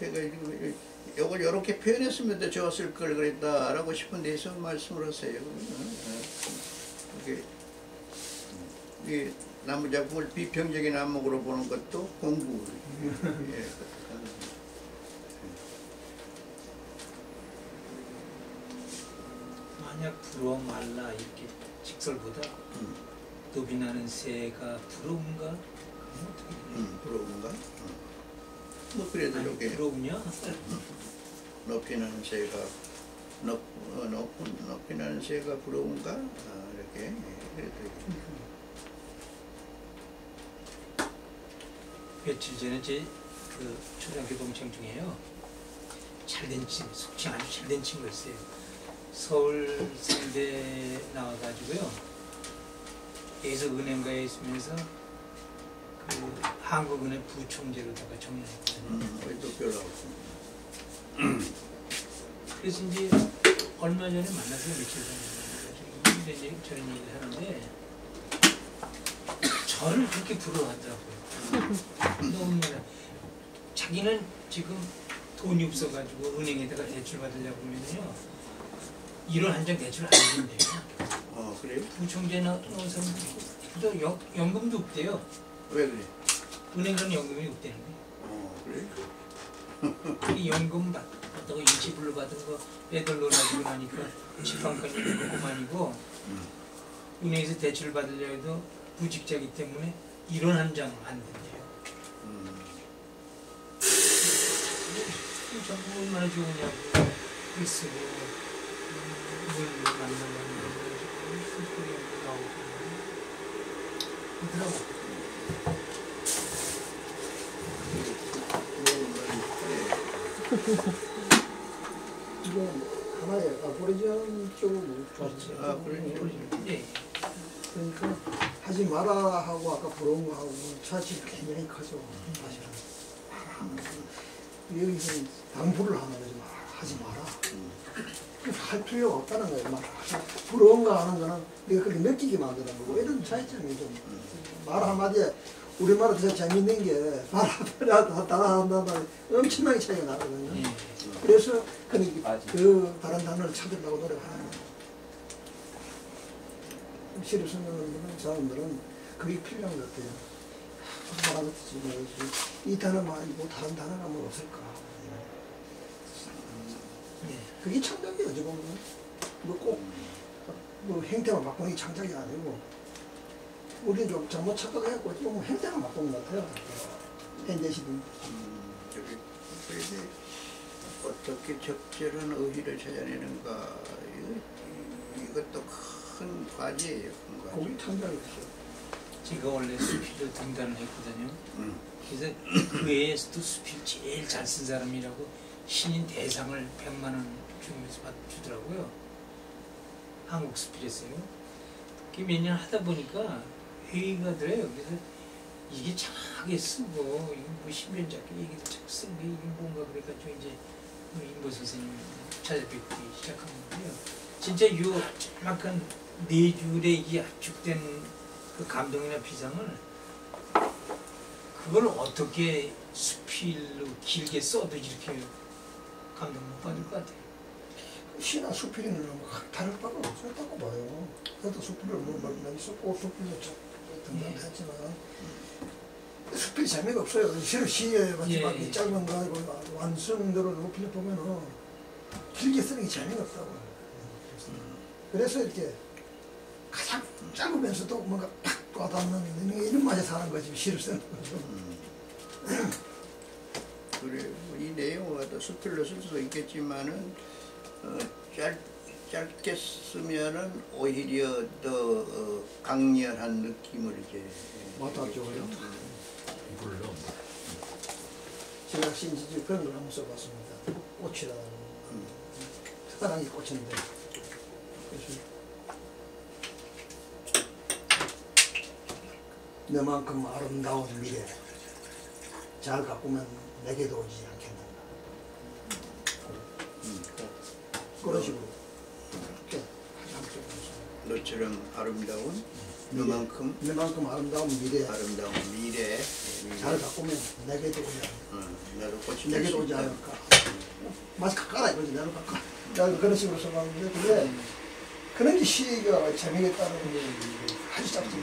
제가 이걸 이렇게 표현했으면 더 좋았을 걸 그랬다라고 싶은 데서 말씀을 하세요. 이게, 이 나무 작품을 비평적인 안목으로 보는 것도 공부. 예, 만약 부러워 말라 이렇게 직설보다 음, 높이 나는 새가 부러운가? 음? 음. 뭐 그래도 아니, 이렇게 부러우냐? 높이 나는 새가 높, 어, 높, 높이 나는 새가 부러운가? 아, 이렇게 예, 그래도 이렇게. 며칠 전에 제그 초등학교 동창 중에요. 잘된 친구, 속칭 아주 잘된 친구가 있어요. 서울 상대 나와가지고요. 여기서 은행가에 있으면서 그 한국은행 부총재로다가 정년했거든요. 음, 또 별로 그래서 이제 얼마 전에 만나서 며칠 전에 이제 저런 얘기를 하는데 저를 그렇게 부러워하더라고요. 너무 자기는 지금 돈이 없어가지고 은행에다가 대출 받으려고 그러면요 일원 한 장 대출 안 준대요. 어, 그래요? 부총재 또 연- 연금도 없대요. 왜 그래? 은행은 연금이 없대는 거예요. 어, 그래? 이 연금 받다가 일시불로 받은 거 빼돌려가지고 나니까 지방권이 그만이고 음. 은행에서 대출을 받으려 해도 부직자이기 때문에 일원 한장 안 된대요. 음. 전부 얼마나 좋으냐고 글 쓰고 음, 물 만나고 소리 나오고 그러더라고. 이건 하나의 아보리전 쪽으로 좋았지. 아, 그래? 예. 그러니까 하지 마라 하고 아까 부러운 거 하고 차이가 굉장히 커져 사실은. 여기서 당부를 하는 거지 마 하지 마라. 할 필요가 없다는 거예요. 말 부러운 거 하는 거는 내가 그렇게 느끼게 만드는 거고 이런 차이점이 좀 말 한마디에 우리말로 더 재밌는 게말 한마디 따라한다는 엄청나게 차이가 나거든요. 예. 그래서 그, 그 다른 단어를 찾으려고 노력하는 거예요. 시를 쓰는 사람들은 그게 필요한 것 같아요. 이 단어 말고 다른 단어가 뭐 없을까. 예. 그게 창작이에요, 지금. 뭐꼭 뭐 행태만 바꾸는 게 창작이 아니고 우리는 좀 잘못 착각해갖고 좀 행태만 바꾸는 것 같아요. 현대 시대. 음, 저기, 그래서 어떻게 적절한 의의를 찾아내는가 이거, 이것도 큰 과제예요. 큰 과제. 그게 창작이죠. 제가 원래 수필을 등단을 했거든요. 음, 그래서 그 외에서도 수필 제일 잘 쓴 사람이라고 신인 대상을 100만 원 주면서 받- 주더라고요. 한국 수필에서요. 그게 몇년 하다 보니까 회의가 들어요. 그래서 이게 장하게 쓰고 뭐 신변잡기 얘기도 자꾸 쓰는 게 이게 뭔가 그래가지고 이제 우리 임보 선생님 찾아뵙기 시작한 건데요. 진짜 요 약간 네 줄의 이 압축된 그 감동이나 비상을 그걸 어떻게 수필로 길게 써도 이렇게 감동 못 받을 것 같아요. 시나 수필이는 뭐 다를 바가 없었다고 봐요. 저도 수필을 뭐 많이 썼고 수필도 등단했지만 수필 재미가 없어요. 시로 시에 마지막에 예. 짧은 거 완성도를 높이려 보면은 길게 쓰는 게 재미가 없다고. 그래서 이렇게 가장 짧으면서도 뭔가 팍 와닿는 이런 맛에 사는 거지 시를 쓰는 거죠. 음. 그래 뭐이 내용을 갖다 수필로 쓸 수도 있겠지만은 어, 짧, 짧게 쓰면은 오히려 더 어, 강렬한 느낌을 이제. 주겠죠. 물론 제가 신지지 그런 걸 한번 써봤습니다. 꽃이라는 특별한 게 꽃인데. 너만큼 아름다운 미래 잘 가꾸면 내게도 오지 않겠는가. 음, 식으 너처럼 아름다운 너만큼? 내만큼 아름다운 미래. 아름다운 미래. 잘 바꾸면 내게도 오지 않을까. 어, 나도 꽃이 내게도 오지. 않을까. 마치 가까라 이거지. 내가 가까 내가 그런 식으로 생각하는데 근데 그런 게 시가 재미있다는 게 아주 짧지만